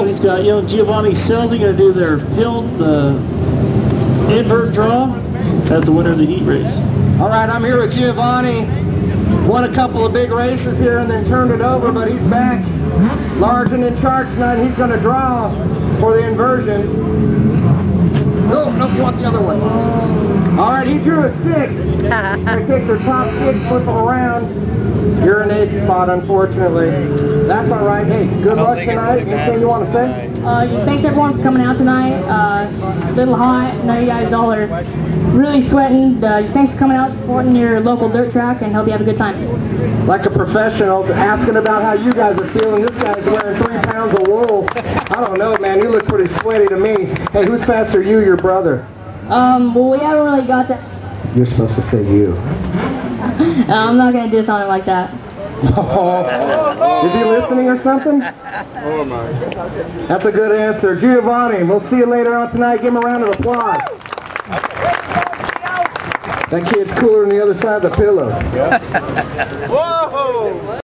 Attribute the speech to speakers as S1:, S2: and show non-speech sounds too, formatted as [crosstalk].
S1: He's got young Giovanni Scelzi going to do their field, the invert draw as the winner of the heat race.
S2: All right, I'm here with Giovanni. Won a couple of big races here and then turned it over, but he's back large and in charge tonight. He's going to draw for the inversion. No, no, you want the other one. All right, he drew a six. [laughs] They take their top six, flip them around. You're in eighth spot, unfortunately. That's all right. Hey, good luck tonight. Anything you want to say?
S3: Uh, just thanks everyone for coming out tonight. Uh, a little hot. Now you guys all are really sweating. Uh, thanks for coming out, supporting your local dirt track, and hope you have a good time.
S2: like a professional asking about how you guys are feeling. This guy's wearing three pounds of wool. I don't know, man. You look pretty sweaty to me. Hey, who's faster, you or your brother?
S3: Um, well, we haven't really got that.
S2: You're supposed to say you.
S3: Uh, I'm not gonna diss on it like that. [laughs]
S2: Is he listening or something? Oh my. That's a good answer. Giovanni, we'll see you later on tonight. Give him a round of applause. That kid's cooler than the other side of the pillow. [laughs]